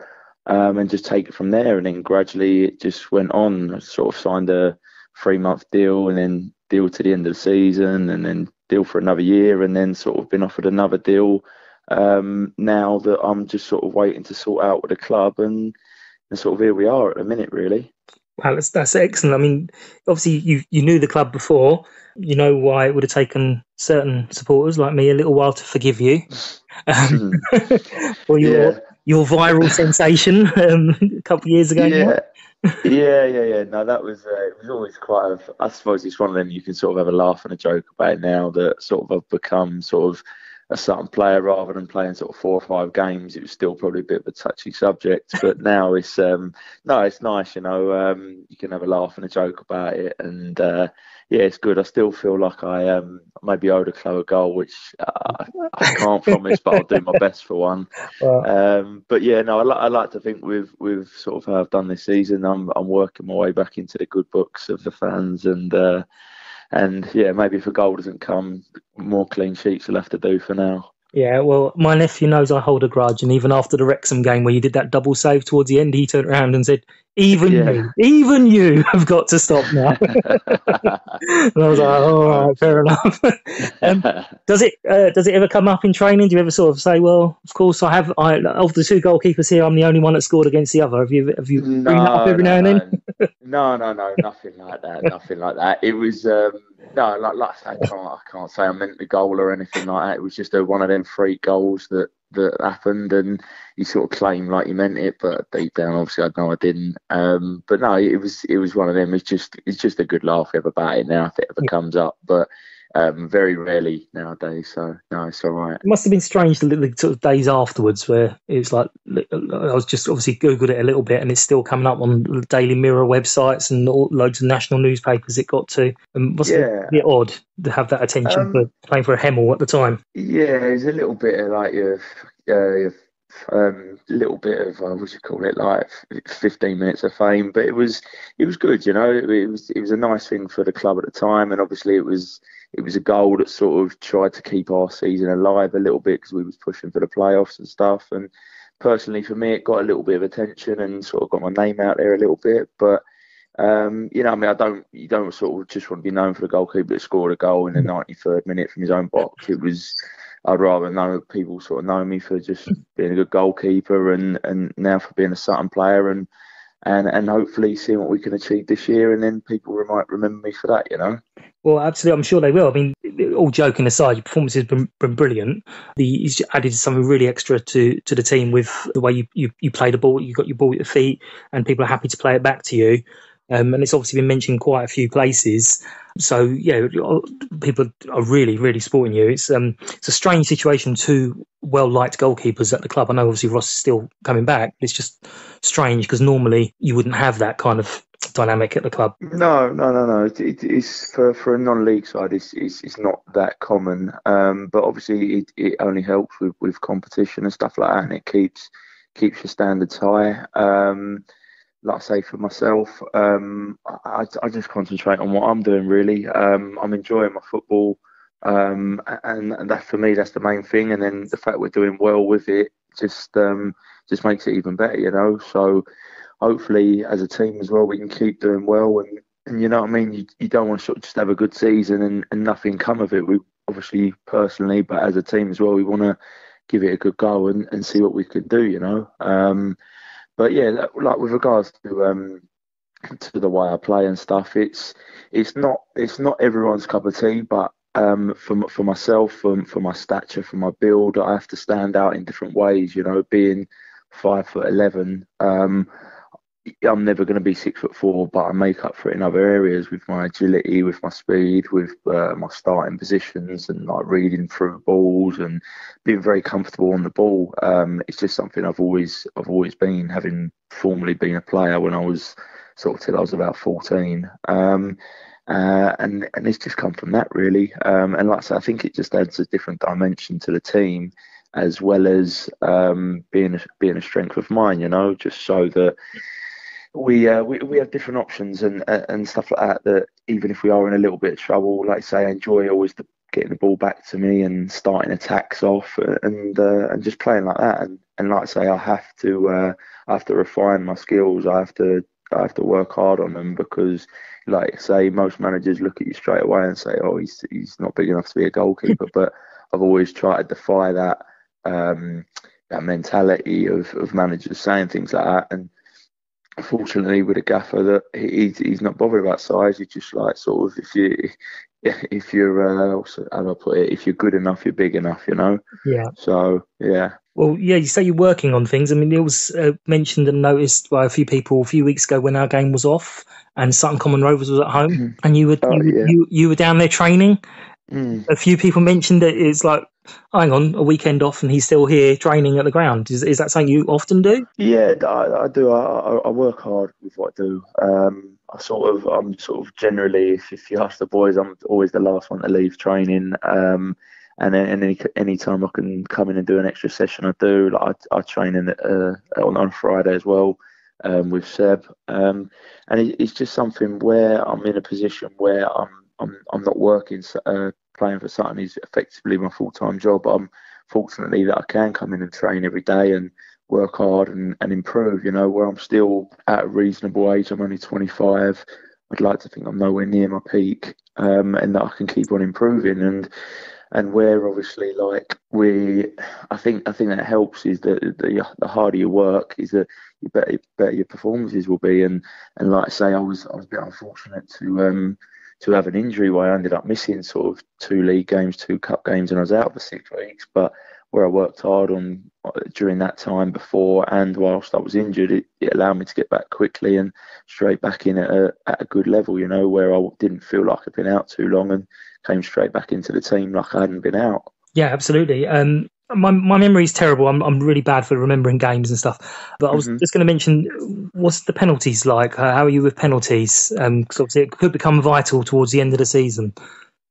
Um, and just take it from there. And then gradually it just went on. I sort of signed a three month deal and then deal to the end of the season and then deal for another year and then sort of been offered another deal um, now that I'm just sort of waiting to sort out with the club and, and sort of here we are at the minute really. Wow, that's, that's excellent. I mean, obviously you you knew the club before. You know why it would have taken certain supporters like me a little while to forgive you <laughs> um, <laughs> for your yeah. Your viral <laughs> sensation um, a couple of years ago. Yeah, yeah, yeah, yeah. No, that was uh, it was always quite. A, I suppose it's one of them you can sort of have a laugh and a joke about now that sort of have become sort of a certain player rather than playing sort of four or five games. It was still probably a bit of a touchy subject, <laughs> but now it's um no, it's nice. You know, um, you can have a laugh and a joke about it, and uh, yeah, it's good. I still feel like I um maybe owed a club a goal, which uh, I can't promise, but I'll do my best for one. <laughs> Um, but yeah, no, I, li- I like to think with with sort of how I've done this season, I'm I'm working my way back into the good books of the fans, and uh, and yeah, maybe if a goal doesn't come, more clean sheets will have to do for now. Yeah, well, my nephew knows I hold a grudge, and even after the Wrexham game where you did that double save towards the end, he turned around and said, "Even yeah. you, even you <laughs> have got to stop now." <laughs> <laughs> and I was like, "All right, fair enough." um, does it uh, does it ever come up in training? Do you ever sort of say, "Well, of course, I have. I of the two goalkeepers here, I'm the only one that scored against the other." Have you have you no, bring that up every no, now and then? no, no, no, nothing like that. Nothing like that. It was. Um, no, like, like I, can't, I can't say I meant the goal or anything like that. It was just a, one of them freak goals that, that happened, and you sort of claim like you meant it, but deep down, obviously, I know I didn't. Um, but no, it was it was one of them. It's just it's just a good laugh we have about it now if it ever comes up. But um, very rarely nowadays. So no, it's all right. It must have been strange the, the sort of days afterwards where it was like I was just obviously googled it a little bit and it's still coming up on the Daily Mirror websites and all, loads of national newspapers. It got to and must yeah. be odd to have that attention um, for playing for a Hemel at the time. Yeah, it's a little bit of like your. Uh, your um, little bit of uh, what you call it, like 15 minutes of fame. But it was it was good, you know. It, it was it was a nice thing for the club at the time, and obviously it was it was a goal that sort of tried to keep our season alive a little bit because we was pushing for the playoffs and stuff. And personally, for me, it got a little bit of attention and sort of got my name out there a little bit. But um, you know, I mean, I don't, you don't sort of just want to be known for the goalkeeper that scored a goal in the 93rd minute from his own box. It was, I'd rather know people sort of know me for just being a good goalkeeper and, and now for being a Sutton player and and and hopefully seeing what we can achieve this year and then people might remember me for that, you know. Well, absolutely, I'm sure they will. I mean, all joking aside, your performance has been, been brilliant. The, added something really extra to, to the team with the way you, you, you play the ball. You got your ball at your feet, and people are happy to play it back to you. Um, and it's obviously been mentioned quite a few places. So yeah, people are really, really supporting you. It's um, it's a strange situation. Two well liked goalkeepers at the club. I know obviously Ross is still coming back. It's just strange because normally you wouldn't have that kind of dynamic at the club. No, no, no, no. It, it, it's for for a non-league side. It's it's, it's not that common. Um, but obviously it, it only helps with, with competition and stuff like that, and it keeps keeps your standards high. Um, like I say for myself, um, I, I just concentrate on what I'm doing. Really, um, I'm enjoying my football, um, and, and that for me that's the main thing. And then the fact we're doing well with it just um, just makes it even better, you know. So hopefully, as a team as well, we can keep doing well. And, and you know what I mean. You, you don't want to just have a good season and, and nothing come of it. We obviously personally, but as a team as well, we want to give it a good go and, and see what we can do. You know. Um, but yeah, like with regards to um, to the way I play and stuff, it's it's not it's not everyone's cup of tea, but um, for for myself, for, for my stature, for my build, I have to stand out in different ways. You know, being five foot eleven, um, I'm never going to be six foot four, but I make up for it in other areas with my agility, with my speed, with uh, my starting positions, and like reading through balls and being very comfortable on the ball. Um, it's just something I've always, I've always been, having formerly been a player when I was sort of till I was about 14. Um, uh, and and it's just come from that really. Um, and like I said, I think it just adds a different dimension to the team, as well as um, being a, being a strength of mine. You know, just so that we, uh, we we have different options and and stuff like that. That even if we are in a little bit of trouble, like I say, I enjoy always the, getting the ball back to me and starting attacks off and uh, and just playing like that. And and like I say, I have to uh, I have to refine my skills. I have to I have to work hard on them because, like say, most managers look at you straight away and say, "Oh, he's he's not big enough to be a goalkeeper." <laughs> but I've always tried to defy that um, that mentality of, of managers saying things like that and fortunately with a gaffer that he's he's not bothered about size. He's just like sort of if you <laughs> if you're uh, how do I put it? If you're good enough, you're big enough. You know. Yeah. So yeah. Well, yeah, you say you're working on things. I mean, it was uh, mentioned and noticed by a few people a few weeks ago when our game was off and Sutton Common Rovers was at home, mm. and you were oh, you, yeah. you, you were down there training. Mm. A few people mentioned that it's like hang on, a weekend off and he's still here training at the ground. Is, is that something you often do? Yeah, I, I do. I, I, work hard with what I do. Um, I sort of, I'm sort of generally, if, if you ask the boys, I'm always the last one to leave training. Um, and then any any time I can come in and do an extra session, I do. Like I, I train in uh, on, on Friday as well um, with Seb, um, and it, it's just something where I'm in a position where I'm I'm I'm not working uh, playing for Sutton is effectively my full time job. I'm fortunately that I can come in and train every day and work hard and, and improve. You know, where I'm still at a reasonable age. I'm only 25. I'd like to think I'm nowhere near my peak, um, and that I can keep on improving. And and where obviously like we, I think I think that helps is that the, the harder you work is that you better better your performances will be. And and like I say, I was I was a bit unfortunate to um to have an injury where I ended up missing sort of two league games, two cup games, and I was out for six weeks. But where I worked hard on uh, during that time before and whilst I was injured, it, it allowed me to get back quickly and straight back in at a, at a good level, you know, where I didn't feel like I'd been out too long and came straight back into the team like I hadn't been out. Yeah, absolutely. Um, my my memory is terrible. I'm I'm really bad for remembering games and stuff. But I was mm-hmm. just going to mention, what's the penalties like? Uh, how are you with penalties? Because um, obviously it could become vital towards the end of the season.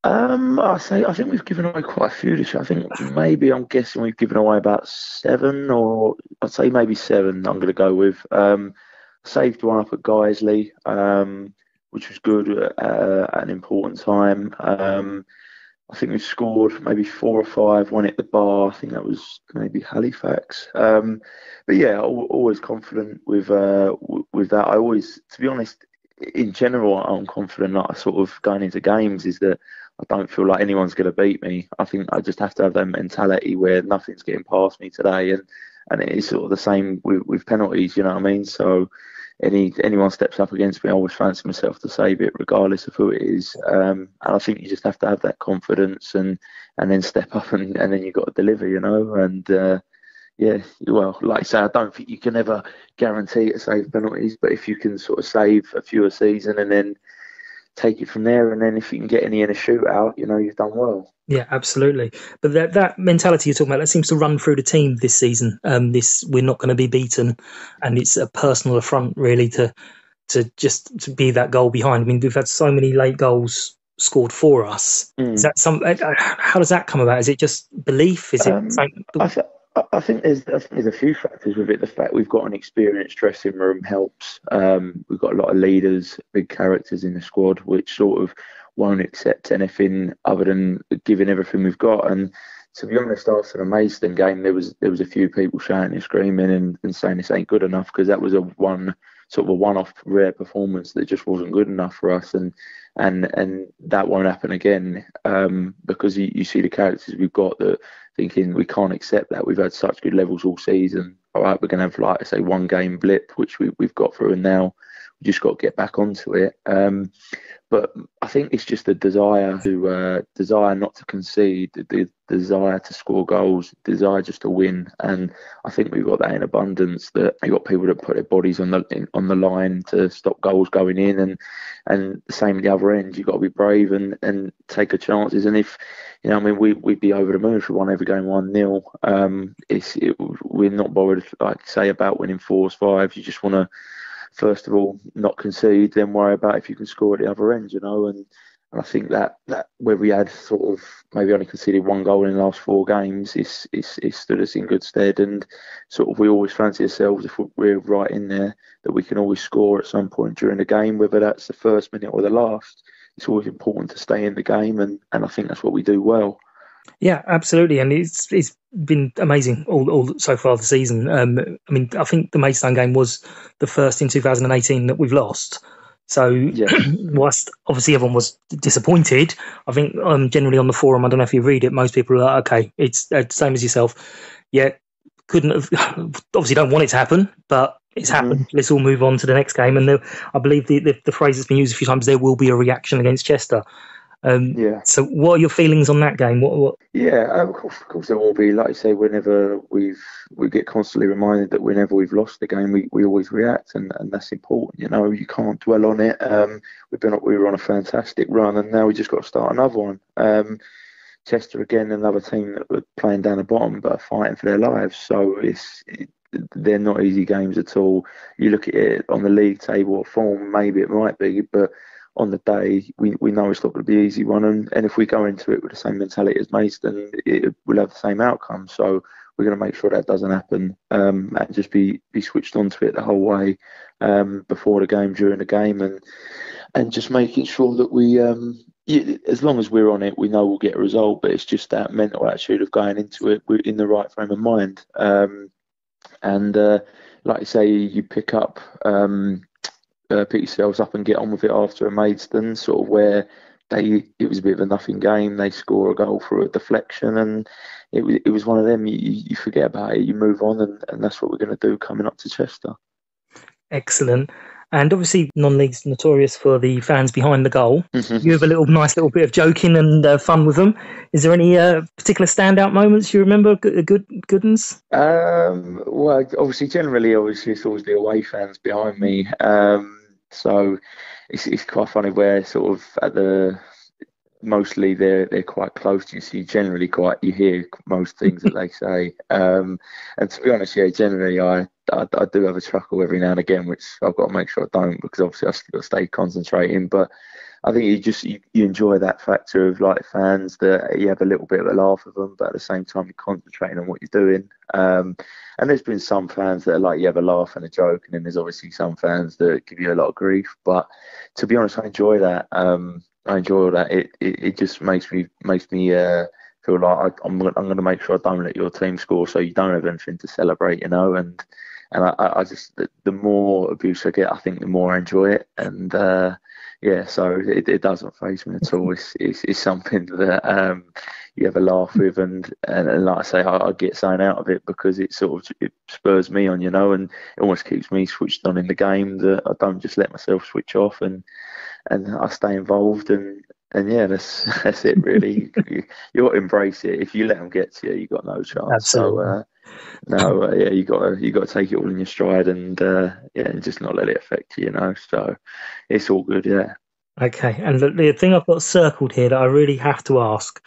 Um, I say I think we've given away quite a few this year. I think maybe I'm guessing we've given away about seven, or I'd say maybe seven. I'm going to go with. Um, saved one up at Guiseley, um, which was good uh, at an important time. Um, I think we scored maybe four or five, one at the bar. I think that was maybe Halifax. Um, but yeah, always confident with uh, with that. I always, to be honest, in general, I'm confident I sort of going into games is that I don't feel like anyone's going to beat me. I think I just have to have that mentality where nothing's getting past me today, and and it is sort of the same with, with penalties. You know what I mean? So any anyone steps up against me, I always fancy myself to save it, regardless of who it is. Um, and I think you just have to have that confidence and and then step up and, and then you've got to deliver. You know, and uh, yeah, well, like I say, I don't think you can ever guarantee to save penalties, but if you can sort of save a few a season and then take it from there. And then if you can get any in a shootout, you know, you've done well. Yeah, absolutely. But that that mentality you're talking about that seems to run through the team this season. Um, this we're not going to be beaten, and it's a personal affront really to to just to be that goal behind. I mean, we've had so many late goals scored for us. Mm. Is that some? Uh, how does that come about? Is it just belief? Is it? Um, I, th- I think there's I think there's a few factors with it. The fact we've got an experienced dressing room helps. Um, we've got a lot of leaders, big characters in the squad, which sort of won't accept anything other than giving everything we've got. And to be honest, after the Maidstone game, there was there was a few people shouting and screaming and, and saying this ain't good enough because that was a one sort of a one-off rare performance that just wasn't good enough for us. And and and that won't happen again um, because you, you see the characters we've got that thinking we can't accept that we've had such good levels all season. All right, we're going to have like I say one game blip which we, we've got through, and now we just got to get back onto it. Um, but I think it's just the desire to uh, desire not to concede, the, the, desire to score goals, desire just to win, and I think we've got that in abundance. That you got people that put their bodies on the in, on the line to stop goals going in, and and the same at the other end. You've got to be brave and, and take the chances. And if you know, I mean, we we'd be over the moon if we won every game one 0 um, It's it, we're not bothered, like say, about winning fours, fives. You just want to first of all not concede, then worry about if you can score at the other end, you know. And, and I think that, that where we had sort of maybe only conceded one goal in the last four games, it's, it's, it's stood us in good stead. And sort of we always fancy ourselves if we're right in there that we can always score at some point during the game, whether that's the first minute or the last. It's always important to stay in the game, and, and I think that's what we do well. Yeah, absolutely, and it's it's been amazing all, all so far the season. Um, I mean, I think the Maidstone game was the first in 2018 that we've lost. So, yeah. <clears throat> whilst obviously everyone was disappointed, I think um, generally on the forum, I don't know if you read it, most people are like, okay, it's uh, same as yourself. Yeah, couldn't have <laughs> obviously don't want it to happen, but it's mm-hmm. happened. Mm-hmm. Let's all move on to the next game. And the, I believe the, the, the phrase that's been used a few times: there will be a reaction against Chester. Um, yeah. So, what are your feelings on that game? What? what... Yeah, of course, of course, there will be. Like I say, whenever we've we get constantly reminded that whenever we've lost the game, we, we always react, and, and that's important. You know, you can't dwell on it. Um, we've been we were on a fantastic run, and now we just got to start another one. Um, Chester again, another team that were playing down the bottom but fighting for their lives. So it's it, they're not easy games at all. You look at it on the league table or form, maybe it might be, but on the day, we, we know it's not going to be an easy one. And, and if we go into it with the same mentality as Maidstone, it will have the same outcome. So we're going to make sure that doesn't happen um, and just be, be switched onto it the whole way um, before the game, during the game, and and just making sure that we, um, as long as we're on it, we know we'll get a result. But it's just that mental attitude of going into it we're in the right frame of mind. Um, and uh, like I say, you pick up um, uh, pick yourselves up and get on with it after a Maidstone, sort of where they it was a bit of a nothing game. They score a goal through a deflection, and it was it was one of them. You, you forget about it, you move on, and, and that's what we're going to do coming up to Chester. Excellent. And obviously, non-league's notorious for the fans behind the goal. Mm-hmm. You have a little nice little bit of joking and uh, fun with them. Is there any uh, particular standout moments you remember? Good, good, good ones. Um, well, obviously, generally, obviously, it's always the away fans behind me. Um, so it's, it's quite funny where sort of at the mostly they're they're quite close to you, so you generally quite you hear most things that they <laughs> say. Um, and to be honest, yeah, generally I, I, I do have a chuckle every now and again, which I've got to make sure I don't because obviously I still got to stay concentrating. But I think you just you, you enjoy that factor of like fans that you have a little bit of a laugh with them, but at the same time you're concentrating on what you're doing. Um, and there's been some fans that are like you have a laugh and a joke, and then there's obviously some fans that give you a lot of grief. But to be honest, I enjoy that. Um, I enjoy that. It, it it just makes me makes me uh, feel like I, I'm, I'm going to make sure I don't let your team score, so you don't have anything to celebrate, you know. And and I, I just the, the, more abuse I get, I think the more I enjoy it, and uh, yeah, so it, it doesn't phase me at all. It's, it's, it's something that um, you have a laugh with, and, and, and like I say, I, I, get something out of it because it sort of it spurs me on, you know, and it almost keeps me switched on in the game. That I don't just let myself switch off, and and I stay involved, and and yeah, that's <laughs> that's it really. you, to embrace it. If you let them get to you, you got no chance. Absolutely. So, uh, no, uh, yeah, you got to you got to take it all in your stride and uh, yeah, and just not let it affect you, you know. So it's all good, yeah. Okay, and the, the thing I've got circled here that I really have to ask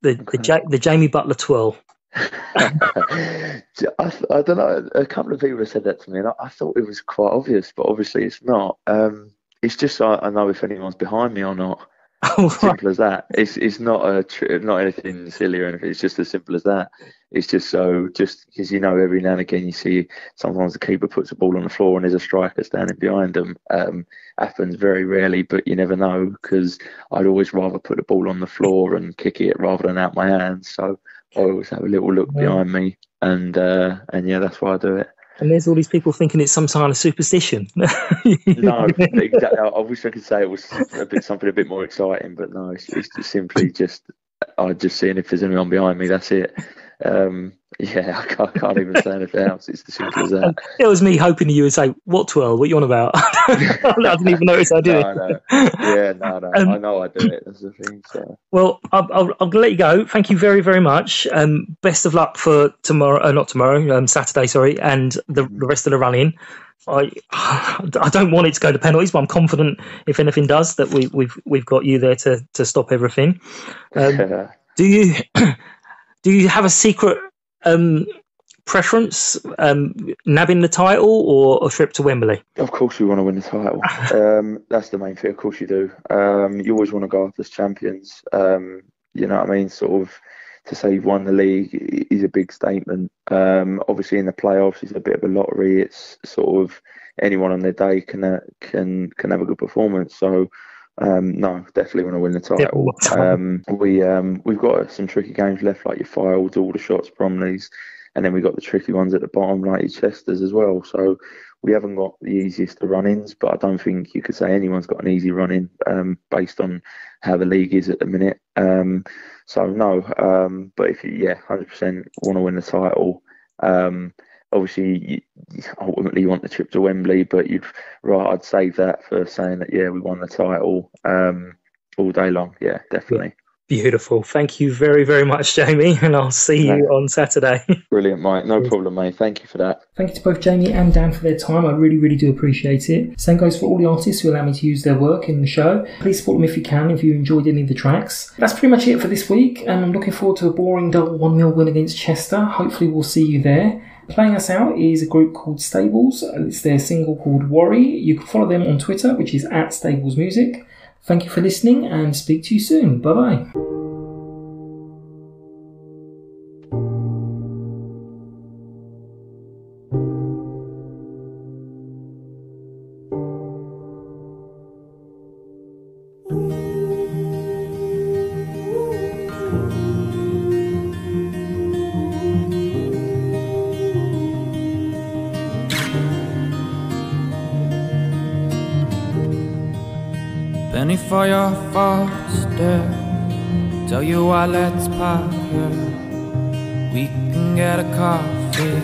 the okay. the, the Jamie Butler twirl. <laughs> I, I, don't know. A couple of people have said that to me, and I, I thought it was quite obvious, but obviously it's not. Um, it's just I, I know if anyone's behind me or not. <laughs> Simple as that. It's it's not a not anything silly or anything. It's just as simple as that. It's just so just because you know every now and again you see sometimes the keeper puts a ball on the floor and there's a striker standing behind them. Um, happens very rarely, but you never know because I'd always rather put the ball on the floor and kick it rather than out my hands. So I always have a little look yeah. behind me, and uh, and yeah, that's why I do it. And there's all these people thinking it's some kind of superstition. <laughs> no, exactly. I wish I could say it was a bit something a bit more exciting, but no, it's, it's simply just I just seeing if there's anyone behind me. That's it. Um, <laughs> yeah, I can't, I can't, even say anything else. It's as simple as that. It was me hoping you would say, "What twirl? What you on about?" <laughs> I didn't even <laughs> notice I did no, it. No. Yeah, no, no. Um, I know I do it. That's the thing. So. Well, I'll, I'll, I'll, let you go. Thank you very, very much. Um, best of luck for tomorrow. Uh, not tomorrow. Um, Saturday. Sorry, and the, the rest of the running. I <sighs> I don't want it to go to penalties, but I'm confident if anything does that we, we've we've got you there to, to stop everything. Um, do you do you have a secret um, preference, um, nabbing the title or a trip to Wembley? Of course, we want to win the title. <laughs> um, that's the main thing. Of course, you do. Um, you always want to go up as champions. Um, you know what I mean? Sort of to say you've won the league is a big statement. Um, obviously, in the playoffs, it's a bit of a lottery. It's sort of anyone on their day can uh, can can have a good performance. So. Um, no, definitely want to win the title. Um, we um, we've got some tricky games left, like your Fyldes, Aldershots, Bromleys, and then we've got the tricky ones at the bottom, like your Chesters as well. So we haven't got the easiest of run-ins, but I don't think you could say anyone's got an easy run-in um, based on how the league is at the minute. Um, so no, um, but if you yeah, hundred percent want to win the title. Obviously, you, ultimately you want the trip to Wembley, but you'd right. I'd save that for saying that yeah, we won the title um, all day long. Yeah, definitely. Beautiful. Thank you very, very much, Jamie, <laughs> and I'll see you on Saturday. <laughs> Brilliant, Mike. No problem, mate. Thank you for that. Thank you to both Jamie and Dan for their time. I really, really do appreciate it. Same goes for all the artists who allow me to use their work in the show. Please support them if you can, if you enjoyed any of the tracks. That's pretty much it for this week, and I'm looking forward to a boring double 1 0 win against Chester. Hopefully, we'll see you there. Playing us out is a group called Stables. Uh, it's their single called Worry. You can follow them on Twitter, which is at Stables Music. Thank you for listening and speak to you soon. Bye bye. For your foster. Tell you why, let's park here. We can get a coffee.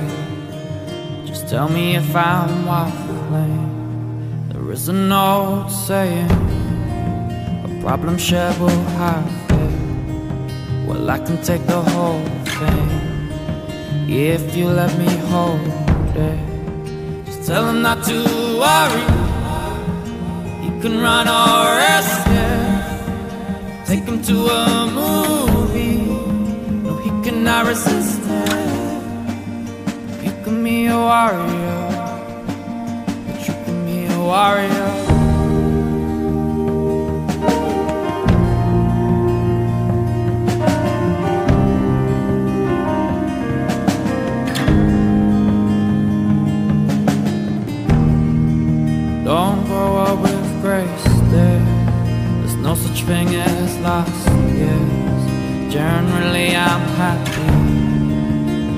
Just tell me if I'm waffling. There is an old saying: a problem shared will have it. Well, I can take the whole thing if you let me hold it. Just tell him not to worry can run or escape. Take him to a movie. No, he cannot resist it. You can be a warrior, but you can be a warrior. Generally, I'm happy,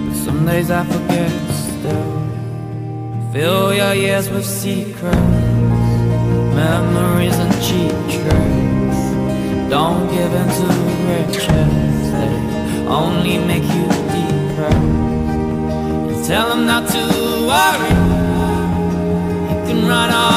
but some days I forget still. Fill your ears with secrets, memories and cheap tricks. Don't give in to riches, they only make you depressed. And tell them not to worry, you can run our